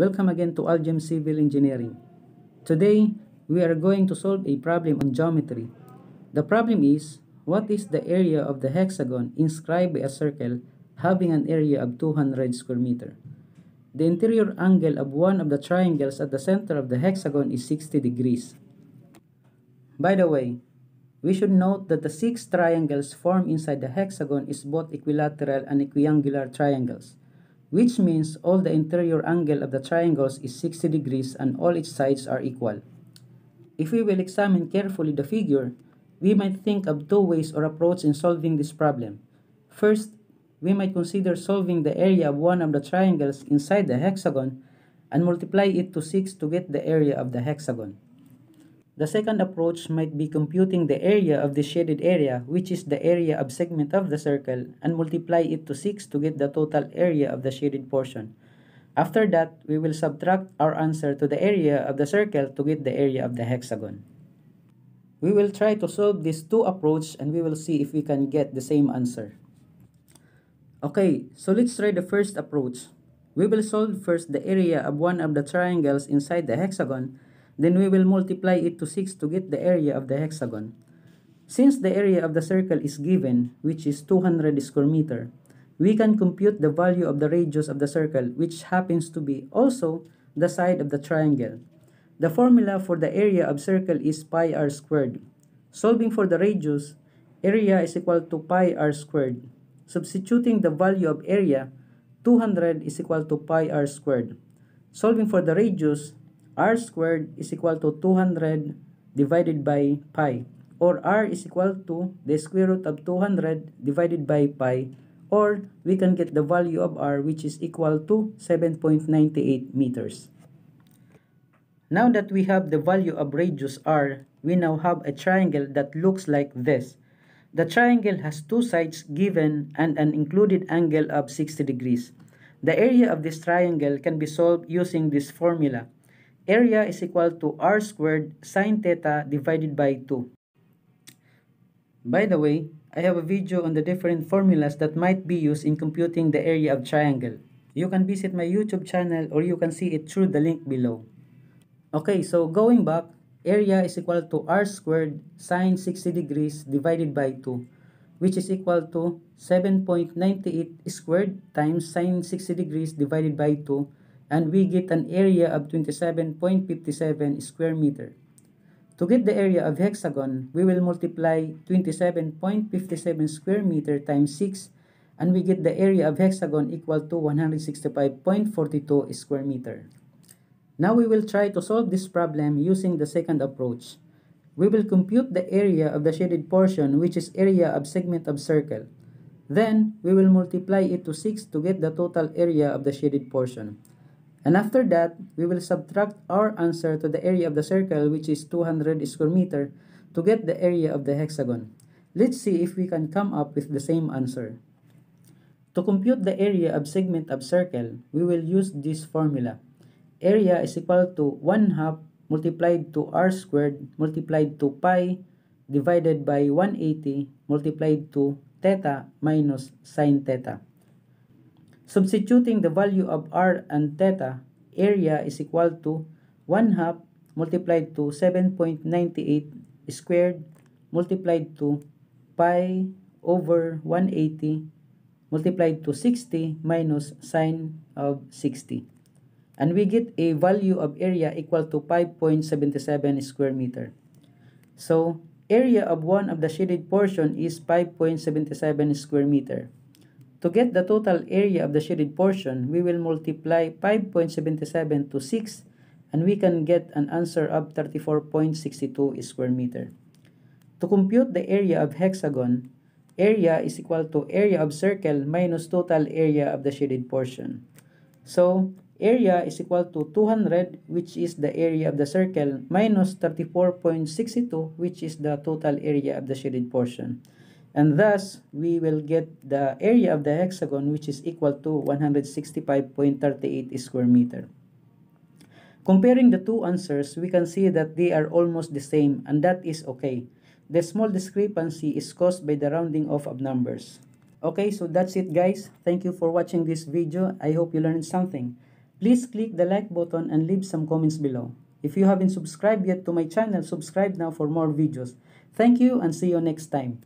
Welcome again to Algem Civil Engineering. Today, we are going to solve a problem on geometry. The problem is, what is the area of the hexagon inscribed by a circle having an area of 200 square meter? The interior angle of one of the triangles at the center of the hexagon is 60 degrees. By the way, we should note that the six triangles formed inside the hexagon is both equilateral and equiangular triangles which means all the interior angle of the triangles is 60 degrees and all its sides are equal. If we will examine carefully the figure, we might think of two ways or approach in solving this problem. First, we might consider solving the area of one of the triangles inside the hexagon and multiply it to 6 to get the area of the hexagon. The second approach might be computing the area of the shaded area, which is the area of segment of the circle, and multiply it to 6 to get the total area of the shaded portion. After that, we will subtract our answer to the area of the circle to get the area of the hexagon. We will try to solve these two approaches and we will see if we can get the same answer. Okay, so let's try the first approach. We will solve first the area of one of the triangles inside the hexagon then we will multiply it to 6 to get the area of the hexagon. Since the area of the circle is given, which is 200 square meter, we can compute the value of the radius of the circle, which happens to be also the side of the triangle. The formula for the area of circle is pi r squared. Solving for the radius, area is equal to pi r squared. Substituting the value of area, 200 is equal to pi r squared. Solving for the radius, r squared is equal to 200 divided by pi or r is equal to the square root of 200 divided by pi or we can get the value of r which is equal to 7.98 meters. Now that we have the value of radius r, we now have a triangle that looks like this. The triangle has two sides given and an included angle of 60 degrees. The area of this triangle can be solved using this formula area is equal to r squared sine theta divided by 2. By the way, I have a video on the different formulas that might be used in computing the area of triangle. You can visit my YouTube channel or you can see it through the link below. Okay, so going back, area is equal to r squared sine 60 degrees divided by 2, which is equal to 7.98 squared times sine 60 degrees divided by 2, and we get an area of 27.57 square meter. To get the area of hexagon, we will multiply 27.57 square meter times 6 and we get the area of hexagon equal to 165.42 square meter. Now we will try to solve this problem using the second approach. We will compute the area of the shaded portion which is area of segment of circle. Then, we will multiply it to 6 to get the total area of the shaded portion. And after that, we will subtract our answer to the area of the circle which is 200 square meter to get the area of the hexagon. Let's see if we can come up with the same answer. To compute the area of segment of circle, we will use this formula. Area is equal to 1 half multiplied to r squared multiplied to pi divided by 180 multiplied to theta minus sine theta. Substituting the value of r and theta, area is equal to 1 half multiplied to 7.98 squared multiplied to pi over 180 multiplied to 60 minus sine of 60. And we get a value of area equal to 5.77 square meter. So, area of one of the shaded portion is 5.77 square meter. To get the total area of the shaded portion, we will multiply 5.77 to 6 and we can get an answer of 34.62 square meter. To compute the area of hexagon, area is equal to area of circle minus total area of the shaded portion. So, area is equal to 200 which is the area of the circle minus 34.62 which is the total area of the shaded portion. And thus, we will get the area of the hexagon which is equal to 165.38 square meter. Comparing the two answers, we can see that they are almost the same and that is okay. The small discrepancy is caused by the rounding off of numbers. Okay, so that's it guys. Thank you for watching this video. I hope you learned something. Please click the like button and leave some comments below. If you haven't subscribed yet to my channel, subscribe now for more videos. Thank you and see you next time.